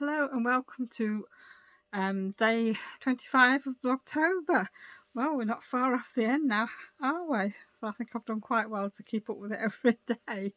Hello and welcome to um, day 25 of Vlogtober. Well, we're not far off the end now, are we? So I think I've done quite well to keep up with it every day.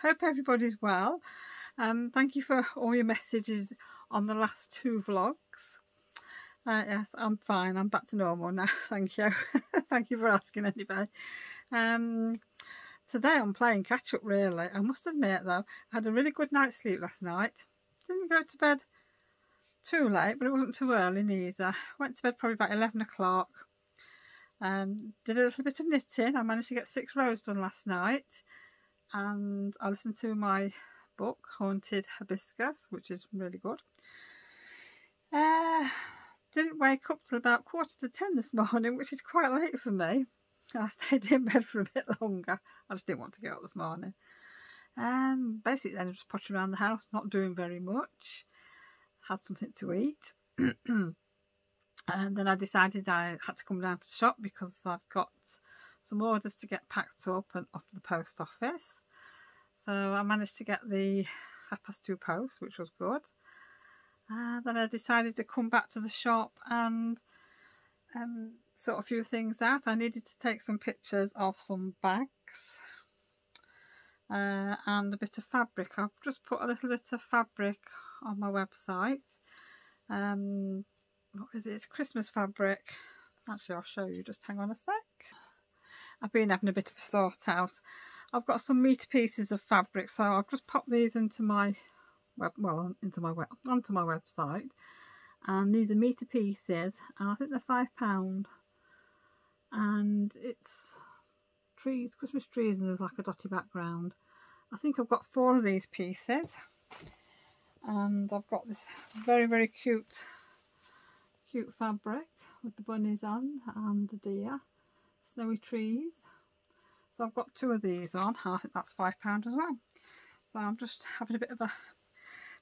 Hope everybody's well. Um, thank you for all your messages on the last two vlogs. Uh, yes, I'm fine. I'm back to normal now. Thank you. thank you for asking anyway. Um, today I'm playing catch up really. I must admit though, I had a really good night's sleep last night. Didn't go to bed too late, but it wasn't too early neither. Went to bed probably about 11 o'clock. Um, did a little bit of knitting. I managed to get six rows done last night. And I listened to my book, Haunted Hibiscus, which is really good. Uh, didn't wake up till about quarter to ten this morning, which is quite late for me. I stayed in bed for a bit longer. I just didn't want to get up this morning. Um, basically then just pottering around the house, not doing very much had something to eat. and then I decided I had to come down to the shop because I've got some orders to get packed up and off to the post office. So I managed to get the half past two post, which was good. And then I decided to come back to the shop and um, sort a few things out. I needed to take some pictures of some bags uh, and a bit of fabric. I've just put a little bit of fabric on my website. Um, what is it? It's Christmas fabric. Actually, I'll show you. Just hang on a sec. I've been having a bit of a sort out. I've got some meter pieces of fabric, so I've just popped these into my web, well, into my web, onto my website. And these are meter pieces, and I think they're five pound. And it's Christmas trees, and there's like a dotty background. I think I've got four of these pieces. And I've got this very very cute cute fabric with the bunnies on and the deer snowy trees. So I've got two of these on. I think that's five pound as well. So I'm just having a bit of a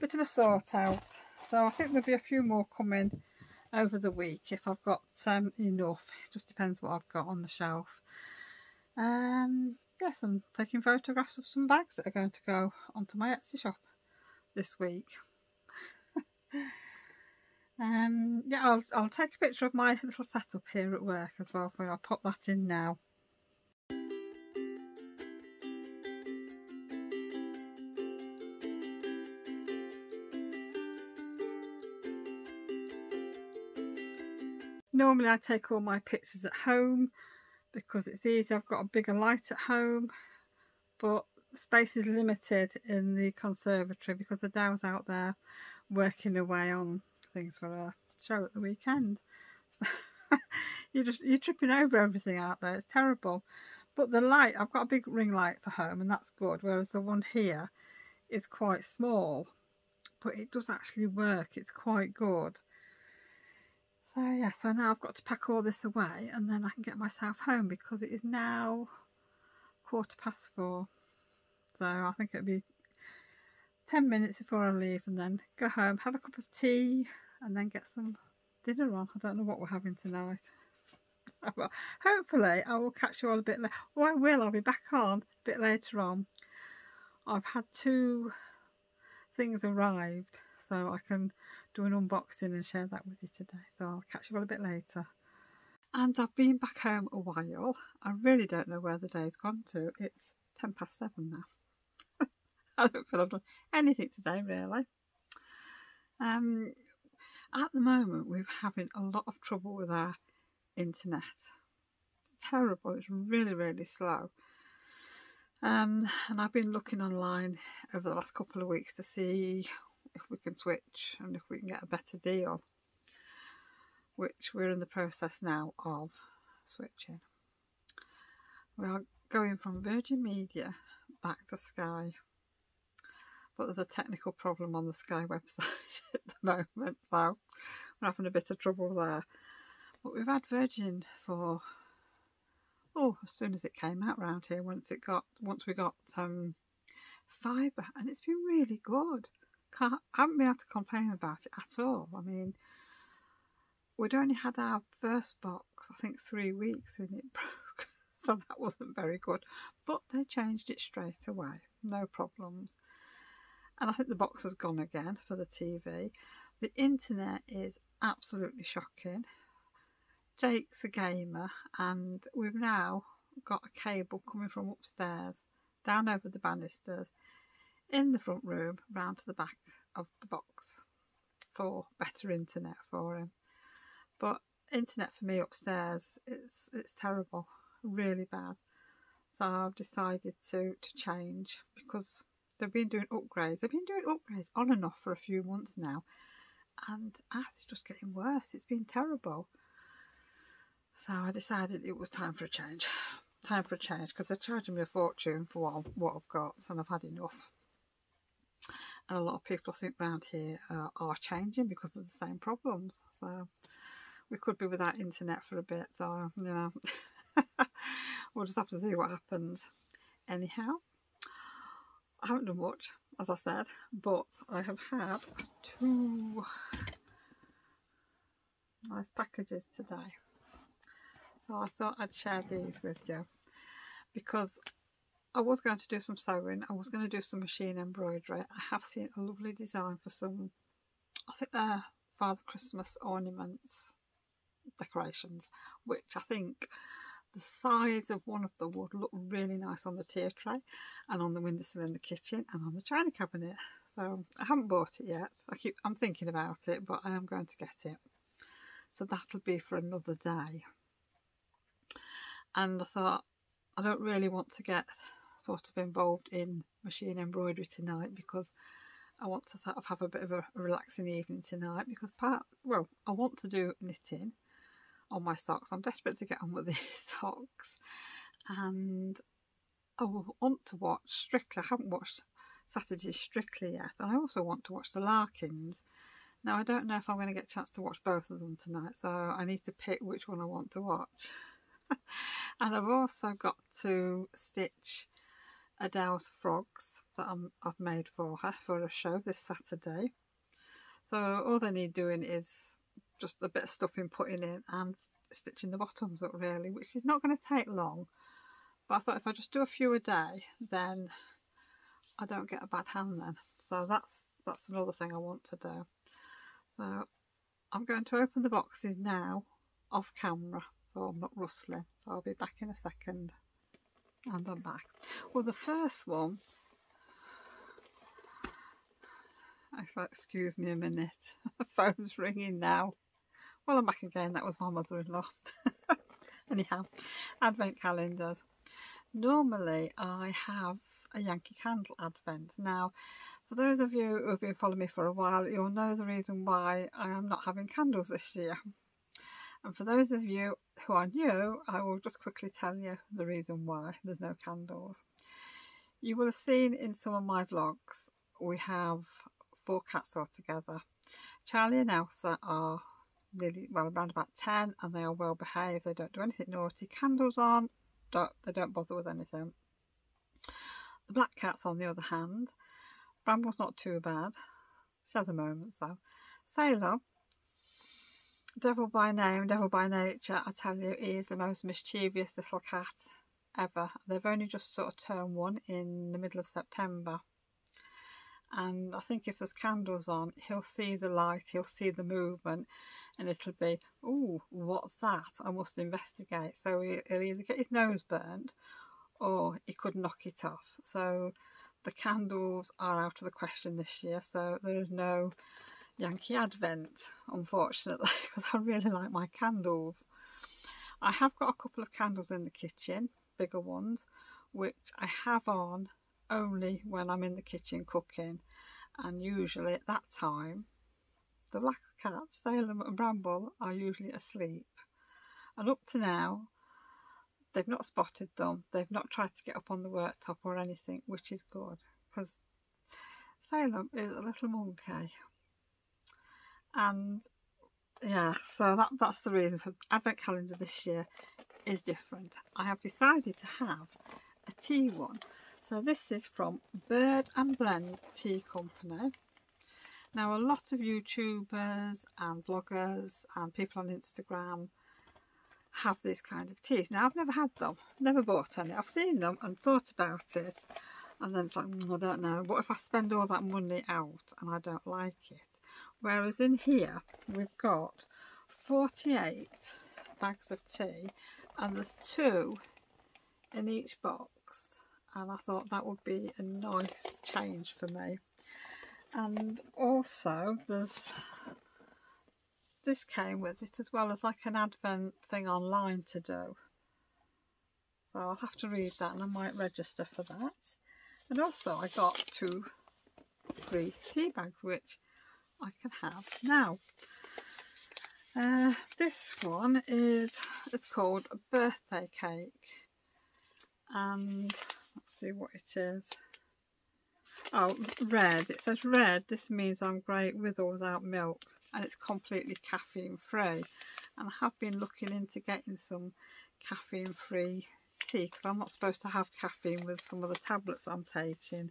bit of a sort out. So I think there'll be a few more coming over the week if I've got um, enough. It just depends what I've got on the shelf um yes I'm taking photographs of some bags that are going to go onto my Etsy shop this week. um, yeah, I'll, I'll take a picture of my little setup here at work as well for. I'll pop that in now. Normally I take all my pictures at home because it's easy. I've got a bigger light at home but space is limited in the conservatory because the Adele's out there working away on things for a show at the weekend. So you're just you're tripping over everything out there. It's terrible. But the light, I've got a big ring light for home and that's good. Whereas the one here is quite small. But it does actually work. It's quite good. So yeah, so now I've got to pack all this away and then I can get myself home because it is now quarter past four. So I think it'll be 10 minutes before I leave and then go home, have a cup of tea and then get some dinner on. I don't know what we're having tonight. Hopefully I will catch you all a bit later. Oh, I will. I'll be back on a bit later on. I've had two things arrived so I can do an unboxing and share that with you today. So I'll catch you all a bit later. And I've been back home a while. I really don't know where the day's gone to. It's 10 past 7 now. I don't feel I've done anything today really. Um, at the moment we're having a lot of trouble with our internet. It's terrible, it's really really slow. Um, and I've been looking online over the last couple of weeks to see if we can switch and if we can get a better deal. Which we're in the process now of switching. We are going from Virgin Media back to Sky but there's a technical problem on the Sky website at the moment, so we're having a bit of trouble there. But we've had Virgin for oh, as soon as it came out round here, once it got once we got um, fibre, and it's been really good. Can't, haven't been able to complain about it at all. I mean, we'd only had our first box, I think, three weeks, and it broke, so that wasn't very good. But they changed it straight away, no problems and I think the box has gone again for the TV. The internet is absolutely shocking. Jake's a gamer and we've now got a cable coming from upstairs down over the banisters in the front room round to the back of the box for better internet for him. But internet for me upstairs it's it's terrible really bad. So I've decided to to change because they've been doing upgrades. They've been doing upgrades on and off for a few months now and ah, it's just getting worse. It's been terrible. So I decided it was time for a change. Time for a change because they're charging me a fortune for what what I've got and I've had enough and a lot of people I think around here uh, are changing because of the same problems. So we could be without internet for a bit. So you know we'll just have to see what happens. Anyhow I haven't done much as I said but I have had two nice packages today. So I thought I'd share these with you because I was going to do some sewing, I was going to do some machine embroidery. I have seen a lovely design for some, I think they're Father Christmas ornaments, decorations, which I think the size of one of them would look really nice on the tier tray and on the windowsill in the kitchen and on the china cabinet. So I haven't bought it yet. I keep I'm thinking about it, but I am going to get it. So that'll be for another day. And I thought I don't really want to get sort of involved in machine embroidery tonight because I want to sort of have a bit of a, relaxing evening tonight because part, well, I want to do knitting on my socks. I'm desperate to get on with these socks and I want to watch Strictly. I haven't watched Saturday Strictly yet and I also want to watch the Larkins. Now I don't know if I'm going to get a chance to watch both of them tonight so I need to pick which one I want to watch. and I've also got to stitch Adele's frogs that i have made for her for a show this Saturday. So all they need doing is just a bit of stuffing putting in and stitching the bottoms up really, which is not going to take long. But I thought if I just do a few a day, then I don't get a bad hand then. So that's that's another thing I want to do. So I'm going to open the boxes now off camera so I'm not rustling. So I'll be back in a second. And I'm back. Well, the first one, excuse me a minute. the phone's ringing now. Well, I'm back again. That was my mother-in-law. Anyhow, advent calendars. Normally, I have a Yankee Candle advent. Now, for those of you who have been following me for a while, you'll know the reason why I am not having candles this year. And for those of you who are new, I will just quickly tell you the reason why there's no candles. You will have seen in some of my vlogs, we have four cats all together. Charlie and Elsa are really, well, around about 10 and they are well behaved. They don't do anything naughty. Candles on, don't, they don't bother with anything. The black cats, on the other hand, Bramble's not too bad. She has a moment, so. Salem Devil by name, devil by nature, I tell you, he is the most mischievous little cat ever. They've only just sort of turned one in the middle of September. And I think if there's candles on, he'll see the light, he'll see the movement, and it'll be, oh, what's that? I must investigate. So he'll either get his nose burnt or he could knock it off. So the candles are out of the question this year, so there is no Yankee Advent, unfortunately, because I really like my candles. I have got a couple of candles in the kitchen, bigger ones, which I have on only when I'm in the kitchen cooking. And usually at that time, the black cats, Salem and Bramble, are usually asleep. And up to now, they've not spotted them. They've not tried to get up on the worktop or anything, which is good because Salem is a little monkey and yeah so that that's the reason. So advent calendar this year is different. I have decided to have a tea one. So this is from bird and blend tea company. Now a lot of youtubers and vloggers and people on instagram have these kinds of teas. Now i've never had them. Never bought any. I've seen them and thought about it. And then it's like mm, I don't know. What if I spend all that money out and I don't like it whereas in here we've got 48 bags of tea and there's two in each box. And I thought that would be a nice change for me. And also there's this came with it as well as like an advent thing online to do. So I'll have to read that and I might register for that. And also I got two free tea bags which I can have now. Uh, this one is it's called a birthday cake. And let's see what it is. Oh red. It says red. This means I'm great with or without milk. And it's completely caffeine free and I have been looking into getting some caffeine free tea because I'm not supposed to have caffeine with some of the tablets I'm taking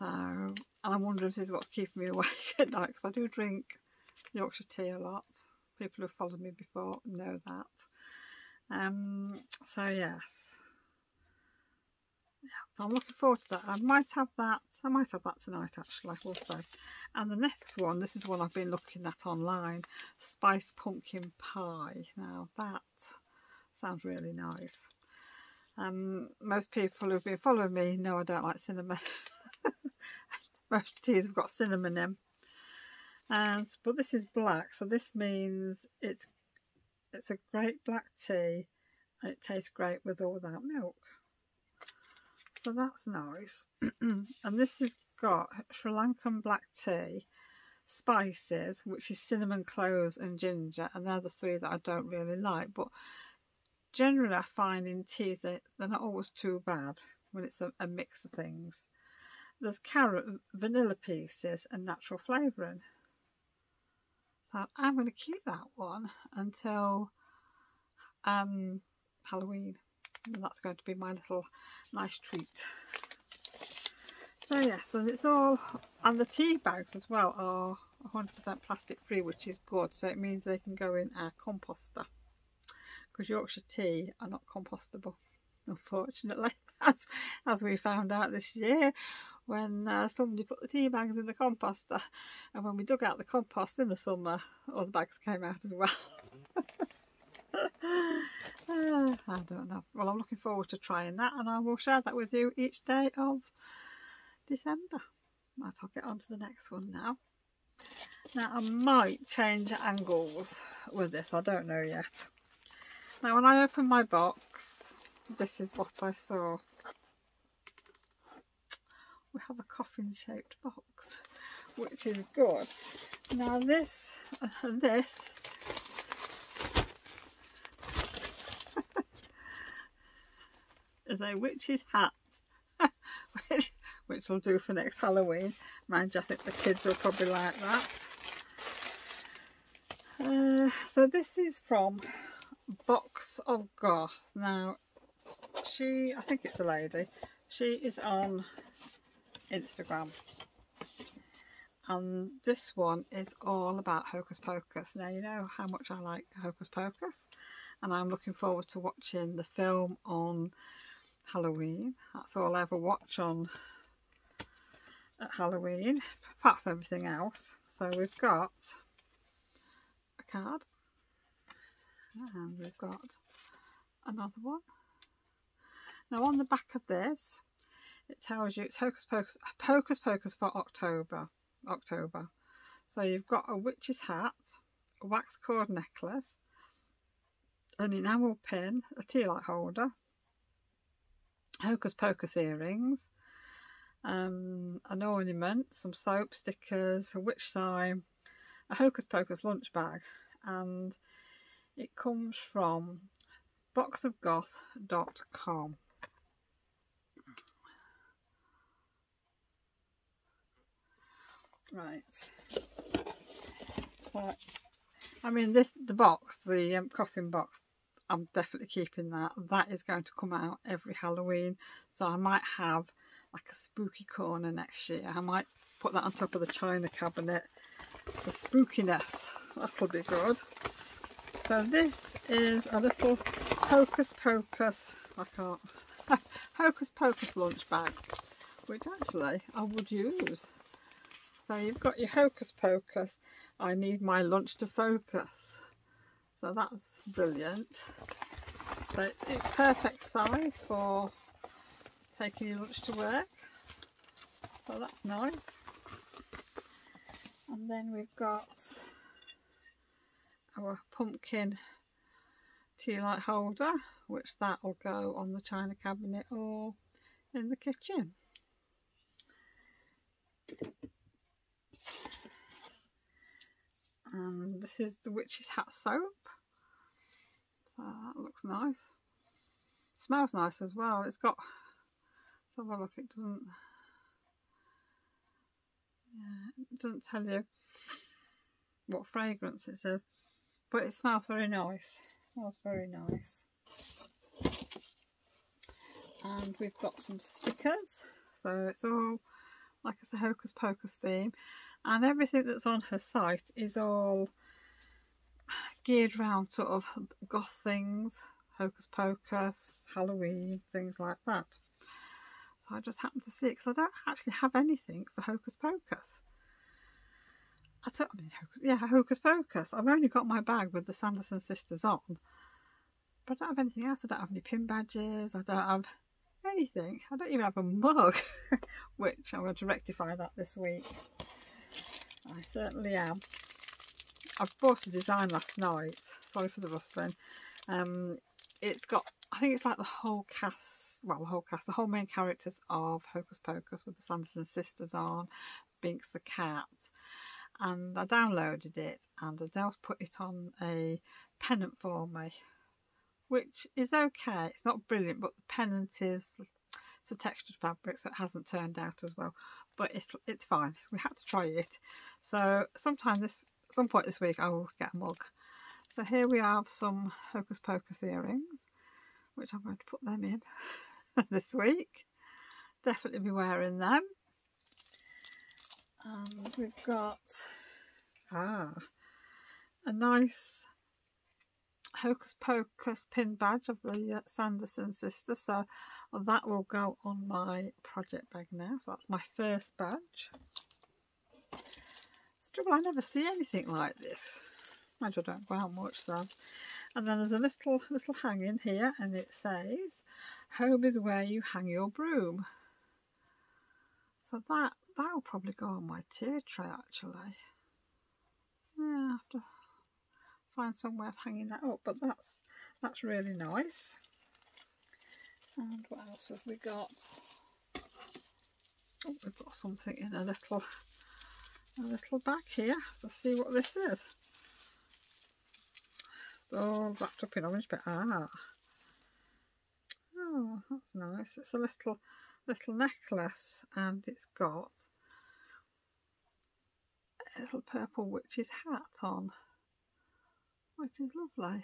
so and I'm wondering if this is what's keeping me awake at night because I do drink Yorkshire tea a lot people who've followed me before know that um so yes yeah, so I'm looking forward to that. I might have that. I might have that tonight actually also. And the next one, this is one I've been looking at online, Spice Pumpkin Pie. Now that sounds really nice. Um, most people who've been following me know I don't like cinnamon. most teas have got cinnamon in. And but this is black, so this means it's it's a great black tea and it tastes great with or without milk. So that's nice. And this has got Sri Lankan black tea spices which is cinnamon cloves and ginger and they're the three that I don't really like but generally I find in teas that they're not always too bad when it's a, a mix of things there's carrot vanilla pieces and natural flavouring. So I'm going to keep that one until um, Halloween. And that's going to be my little nice treat. So yes and it's all and the tea bags as well are 100% plastic free which is good. So it means they can go in our composter because Yorkshire tea are not compostable unfortunately as, as we found out this year when uh, somebody put the tea bags in the composter and when we dug out the compost in the summer all the bags came out as well uh, I don't know. Well, I'm looking forward to trying that and I will share that with you each day of December. I'll get on to the next one now. Now, I might change angles with this. I don't know yet. Now, when I opened my box, this is what I saw. We have a coffin-shaped box, which is good. Now, this, uh, this. Is a witch's hat which, which will do for next Halloween. Mind you I think the kids will probably like that. Uh, so this is from Box of Goth. Now she I think it's a lady. She is on Instagram and this one is all about Hocus Pocus now you know how much I like Hocus Pocus and I'm looking forward to watching the film on Halloween. That's all I ever watch on at Halloween, apart from everything else. So we've got a card and we've got another one. Now on the back of this, it tells you it's Hocus Pocus, Hocus Pocus for October. October. So you've got a witch's hat, a wax cord necklace, an enamel pin, a tea light holder, Hocus Pocus earrings, um, an ornament, some soap stickers, a witch sign, a Hocus Pocus lunch bag, and it comes from boxofgoth.com. Right. So, I mean, this the box, the um, coffin box, I'm definitely keeping that. That is going to come out every Halloween. So I might have like a spooky corner next year. I might put that on top of the china cabinet The spookiness. That'll be good. So this is a little Hocus Pocus. I can't. Hocus Pocus lunch bag, which actually I would use. So you've got your Hocus Pocus, I need my lunch to focus. So that's brilliant. So it's, it's perfect size for taking your lunch to work. So that's nice. And then we've got our pumpkin tea light holder, which that will go on the china cabinet or in the kitchen. And this is the witch's hat soap. So that looks nice. Smells nice as well. It's got, let's have a look, it doesn't, yeah, it doesn't tell you what fragrance it is, but it smells very nice. It smells very nice. And we've got some stickers. So it's all like it's a Hocus Pocus theme. And everything that's on her site is all geared around sort of goth things, Hocus Pocus, Halloween, things like that. So I just happened to see it because I don't actually have anything for Hocus Pocus. I don't, I mean, yeah, Hocus Pocus. I've only got my bag with the Sanderson sisters on. But I don't have anything else. I don't have any pin badges. I don't have anything. I don't even have a mug, which I'm going to rectify that this week. I certainly am. I bought a design last night. Sorry for the rustling. Um, it's got, I think it's like the whole cast, well, the whole cast, the whole main characters of Hocus Pocus with the Sanderson sisters on, Binks the cat. And I downloaded it and Adele's put it on a pennant for me, which is okay. It's not brilliant, but the pennant is, it's a textured fabric, so it hasn't turned out as well. But it's, it's fine. We had to try it. So sometime this some point this week I will get a mug. So here we have some Hocus Pocus earrings, which I'm going to put them in this week. Definitely be wearing them. And we've got ah a nice Hocus Pocus pin badge of the uh, Sanderson sister. So that will go on my project bag now. So that's my first badge It's trouble, I never see anything like this. I don't go out much though. And then there's a little little hanging here and it says, home is where you hang your broom. So that, that'll probably go on my tier tray actually. Yeah, to find somewhere of hanging that up, but that's, that's really nice. And what else have we got? Oh, we've got something in a little a little bag here let's see what this is. All wrapped up in orange, but ah, oh, that's nice. It's a little little necklace, and it's got a little purple witch's hat on, which is lovely.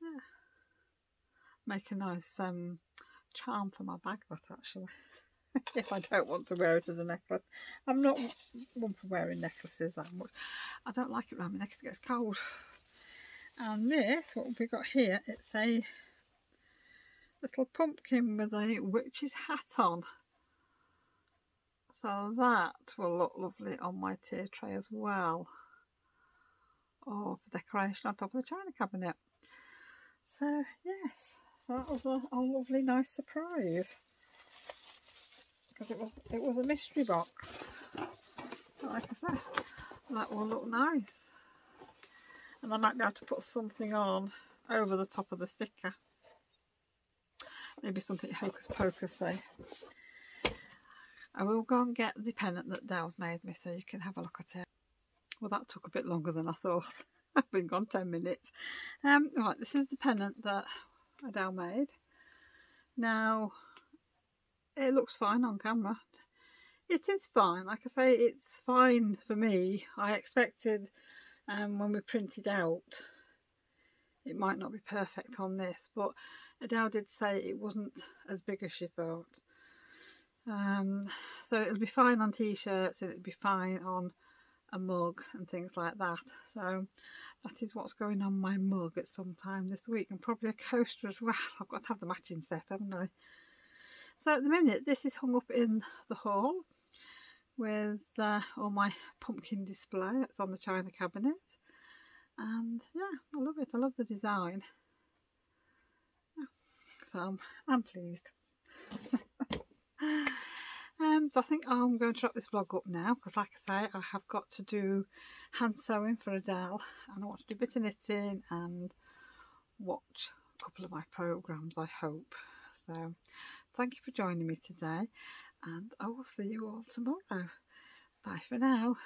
Yeah, make a nice um, charm for my bag, that actually. if I don't want to wear it as a necklace. I'm not one for wearing necklaces that much. I don't like it around my neck it gets cold. And this, what we got here, it's a little pumpkin with a witch's hat on. So that will look lovely on my tier tray as well. Or for decoration on top of the china cabinet. So yes, so that was a, a lovely nice surprise because it was it was a mystery box. But like I said, that will look nice. And I might be able to put something on over the top of the sticker. Maybe something hocus pocus say. I will go and get the pennant that Dale's made me so you can have a look at it. Well that took a bit longer than I thought. I've been gone 10 minutes. Um, right, this is the pennant that Adele made. Now, it looks fine on camera. It is fine, like I say, it's fine for me. I expected um, when we printed out, it might not be perfect on this, but Adele did say it wasn't as big as she thought. Um, so it'll be fine on t-shirts and it'll be fine on a mug and things like that. So that is what's going on my mug at some time this week and probably a coaster as well. I've got to have the matching set, haven't I? So at the minute this is hung up in the hall with uh, all my pumpkin display that's on the china cabinet and yeah I love it I love the design yeah. so I'm, I'm pleased um, so I think I'm going to wrap this vlog up now because like I say I have got to do hand sewing for Adele and I want to do a bit of knitting and watch a couple of my programs I hope so thank you for joining me today and I will see you all tomorrow. Bye for now.